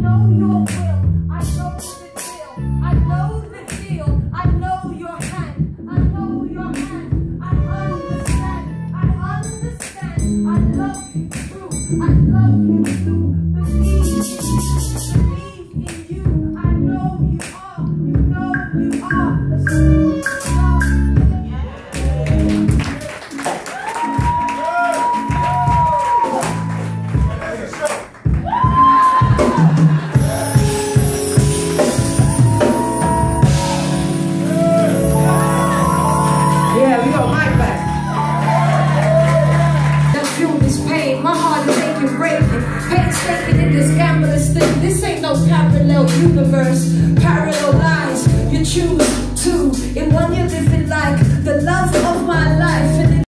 I know your will. I know the deal. I know the deal. I know your hand. I know your hand. I understand. I understand. I love you. True. I parallel universe, parallel lies you choose to. In one you live it like